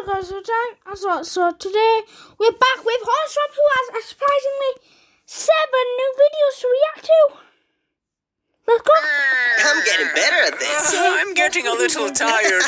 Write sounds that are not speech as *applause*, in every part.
you guys today. So, so today we're back with Hornswap who has a surprisingly seven new videos to react to. Let's go. *laughs* I'm getting better at this. *laughs* I'm getting a little *laughs* tired.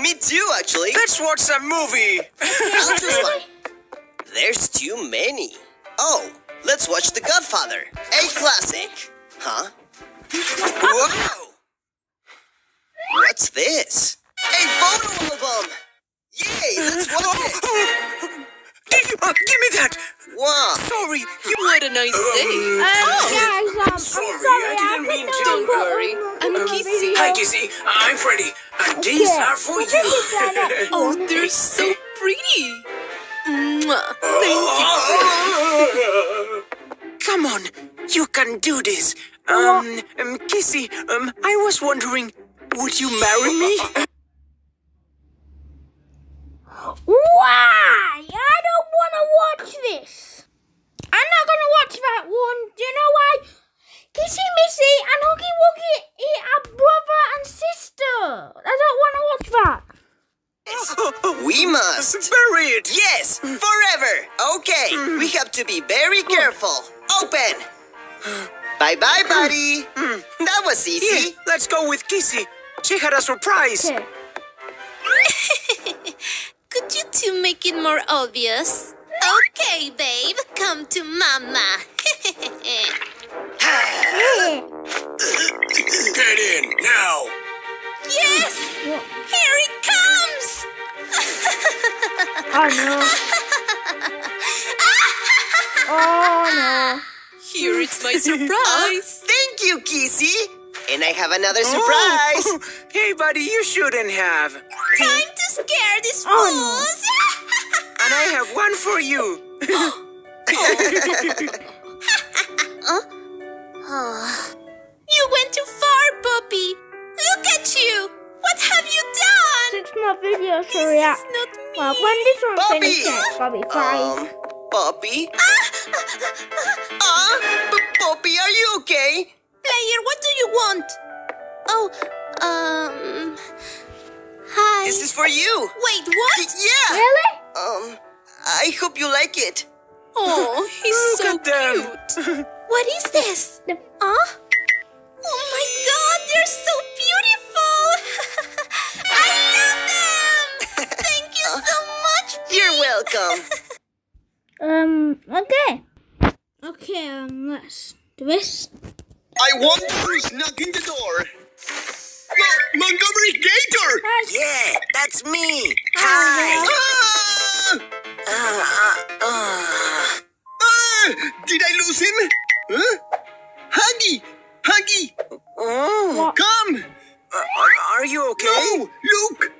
Me too, actually. Let's watch some movie. I'll choose one. There's too many. Oh, let's watch The Godfather, a classic. Huh? Whoa! What's this? A photo album! Yay, let's watch it! Uh, give me that. Wow, Sorry, you What a nice day. Um, guys, um, I'm sorry, sorry, I didn't mean to. Don't worry, I'm um, Kissy. Hi, Kissy. I'm Freddy, and these Okay, are for we'll take this you. one next *laughs* Oh, one. they're so pretty. Mwah. Thank you. *laughs* Come on, you can do this. Um, um, Kissy, um, I was wondering, would you marry me? *laughs* to be very careful. Open. Bye bye, hmm. buddy. Hmm. That was Yeah, easy. let's go with Kissy. She had a surprise. Okay. *laughs* Could you two make it more obvious? Okay, babe, come to mama. *laughs* Get in now. yes! Here it comes! *laughs* Oh no. Oh no. Here is my *laughs* surprise. Thank you, Kissy. And I have another surprise. Oh, *laughs* hey, buddy, you shouldn't have. Time to scare these Oh, fools! *laughs* And I have one for you. Huh? you went too far, puppy. Look at you. What have you done? Six more videos to This is not me. Well, when this one Bobby. finishes, it's probably five. Um, Poppy? Ah, P- Poppy, are you okay? Player, what do you want? Oh, um. Hi. This is for you. Wait, what? Yeah. really? Um, I hope you like it. Oh, he's Look so at them. cute. What is this? The- Huh? Oh my god, they're so beautiful! *laughs* I love them! *laughs* Thank you so much, You're welcome. *laughs* Um, okay. Okay, um, let's do this. I want who's knocking the door. Mo- Montgomery Gator! Yeah, that's me. Hi. Ah! Uh, uh, Ah! Did I lose him? Huh? Huggy! Huggy! oh, Come! are, are you okay? No! Look!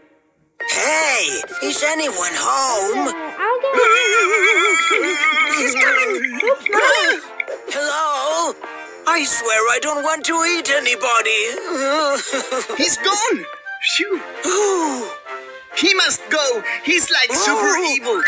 Hey, is anyone home? I don't want to eat anybody. *laughs* He's gone! Phew! *gasps* He must go! He's like super Oh. evil!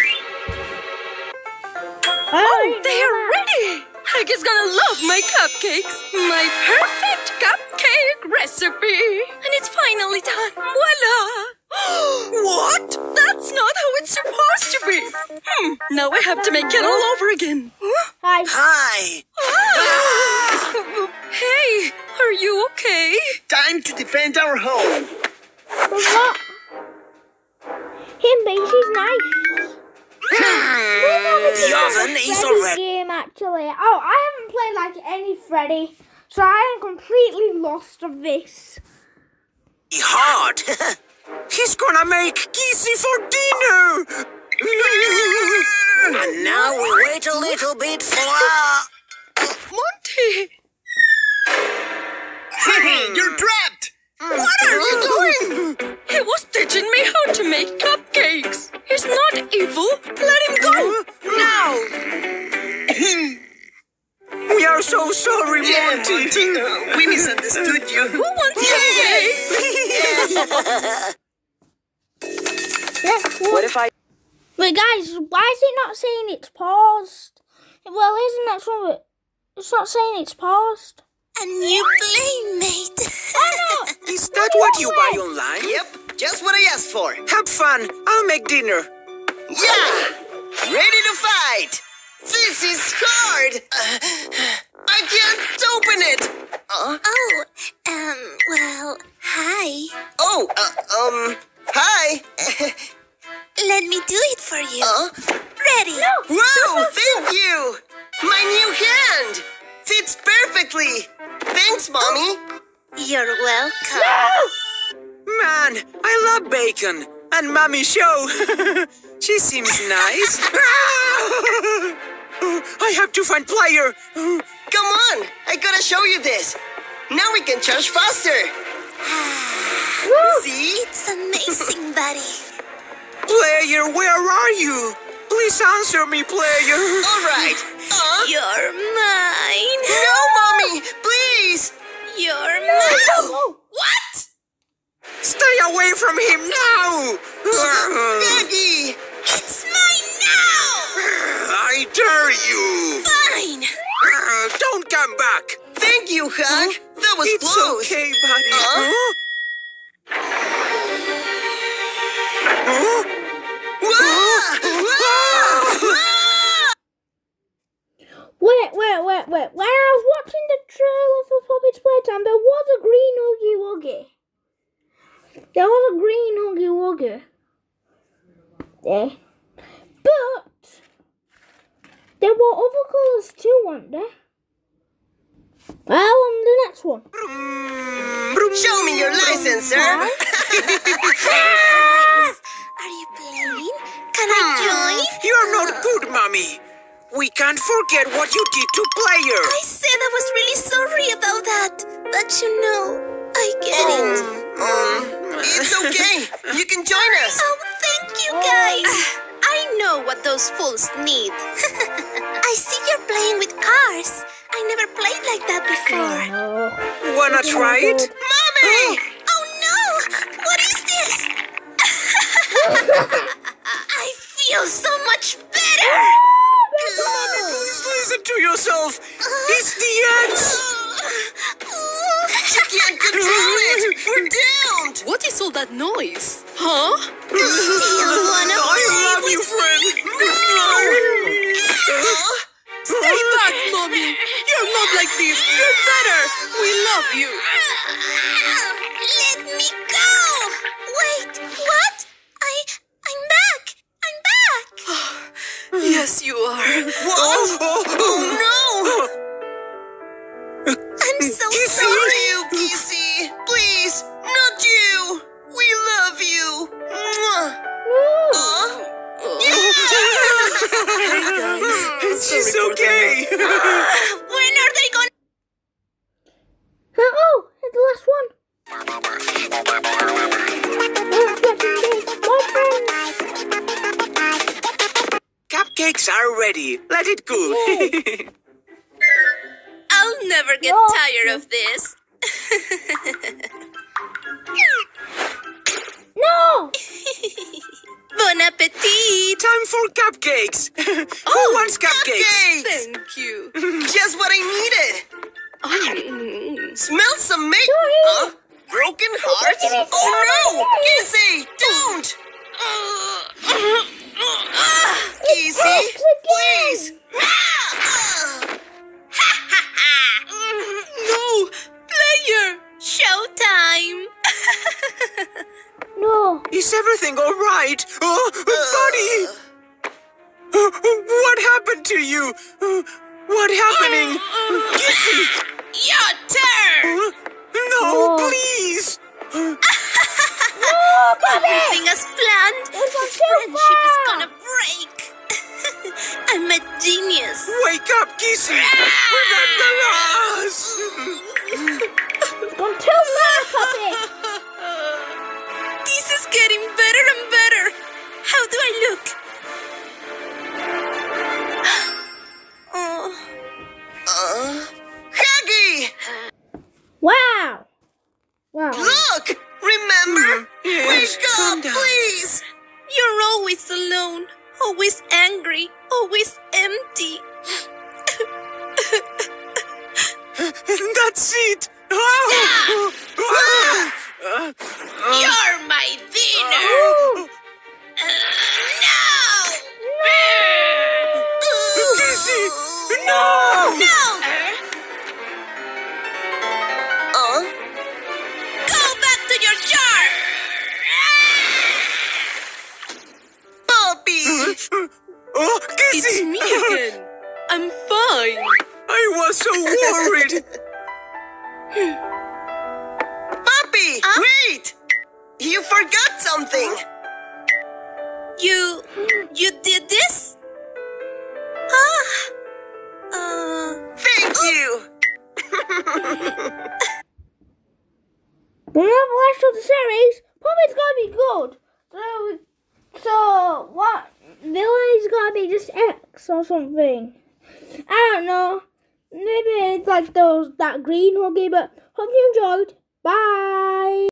Oh, They're ready! Hug is gonna love my cupcakes! My perfect cupcake recipe! And it's finally done! Voila! *gasps* what? That's not how it's supposed to be! Hmm, now I have to make it all over again. Hi. hi. Ah! *gasps* *laughs* hey, are you okay? Time to defend our home! What? Him beats is nice. Hmm, the oven is Freddy already. game actually. Oh, I haven't played like any Freddy, so I am completely lost of this. hard. *laughs* He's gonna make Kissy for dinner. *laughs* and now we wait a little bit for our... Monty! You're trapped! What are you doing? He was teaching me how to make cupcakes! He's not evil! Let him go! Now. we are so sorry, Yeah, Monty. Monty, uh, we misunderstood you. Who wants cupcakes? Yeah, what if I... Wait, guys, why is it not saying it's paused? Well, here's the next one, but it's not saying it's paused. A new playmate! Oh no! *laughs* Is that what you buy online? Yep. just what I asked for. Have fun. I'll make dinner. Yeah! Ready to fight! This is hard! Uh, *sighs* I can't open it! Uh, Oh, um, well, hi. oh, uh, um, hi! *laughs* Let me do it for you. uh, Ready? wow, thank you! My new hand! Fits perfectly! Thanks, Mommy! You're welcome. Man, I love bacon. And Mommy Show. *laughs* she seems nice. *laughs* *laughs* I have to find Player. *sighs* Come on! I gotta show you this! Now we can charge faster! *sighs* See? It's amazing, buddy. Player, where are you? Please answer me, Player. Alright! Uh, You're mine. no, Mommy! Please! You're mine. No. What? Stay away from him now. Maggie! It's mine now. I dare you. Fine. Don't come back. Thank you, Hug! That was It's close! okay, buddy. Huh? Huh? Wait, wait, wait, wait. When I was watching the trailer for Poppy's Playtime, there was a green Oogie Woogie. There was a green Oogie Woogie. There. But there were other colours too, weren't there? Well, on the next one. Mm, show me your license, sir! *laughs* *laughs* Are you playing? Can I hmm. join? You're not good, Mommy. We can't forget what you did to Player. I said I was really sorry about that. But you know, I get it. Um, it's okay! You can join us! Oh, thank you guys. *sighs* I know what those fools need. *laughs* I see you're playing with cars. I never played like that before. Oh, Wanna try it? Mommy! Oh no! What is this? *laughs* I feel so much better! Mommy, please listen to yourself. It's the ants. *laughs* She can't control it! We're *laughs* downed! What is all that noise? Huh? Still wanna I play love with you, friend. So Kissy. sorry. Not Kissy! Please, not you! We love you! Mwah. Aw. *laughs* She's okay. *laughs* When are they gonna? oh, it's the last one. Let's get to this. My Cupcakes are ready. Let it cool. *laughs* I'll never get No. tired of this. *laughs* No! *laughs* Bon appetit! Time for cupcakes. *laughs* Who wants cupcakes? Cupcakes! Thank you. Just what I needed! Mm. Smell some make. Huh? Broken hearts? Oh no! Kissy! Don't! Kissy! Please! no! Player! Showtime! No. Is everything all right? Oh, buddy. What happened to you? What happening? Kissy. Your turn! No, No. please. Everything as planned. This one's The Poppy! Oh, It's Kissy! me again. I'm fine. I was so worried. Poppy! Wait! You forgot something! You. you did this? Ah. Uh. Thank you! *laughs* The rest of the series probably gonna be good. So, so what? Villain's gonna be just X or something. I don't know. Maybe it's like those that green huggy, but hope you enjoyed. Bye.